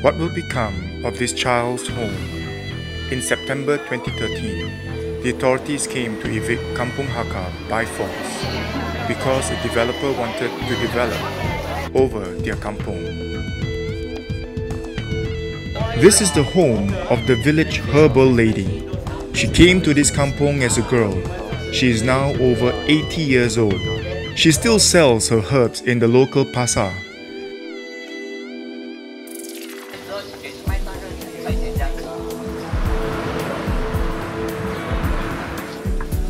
What will become of this child's home? In September 2013, the authorities came to evict Kampung Hakka by force because a developer wanted to develop over their kampung. This is the home of the village herbal lady. She came to this kampung as a girl. She is now over 80 years old. She still sells her herbs in the local pasar.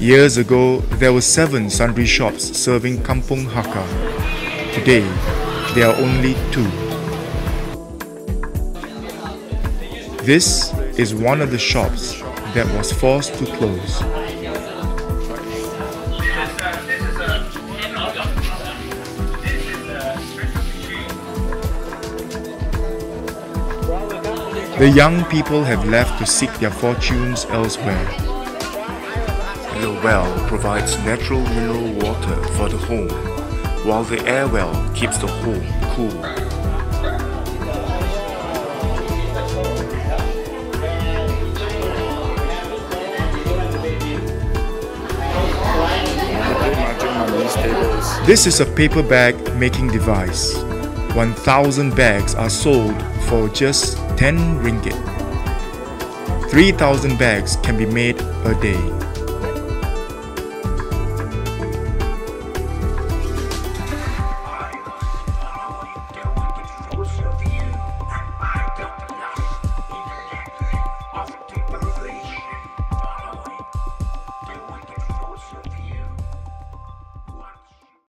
Years ago, there were seven sundry shops serving Kampung Hakka. Today, there are only two. This is one of the shops that was forced to close. The young people have left to seek their fortunes elsewhere. The well provides natural mineral water for the home, while the air well keeps the home cool. This is a paper bag making device. 1000 bags are sold for just 10 ringgit. 3,000 bags can be made a day.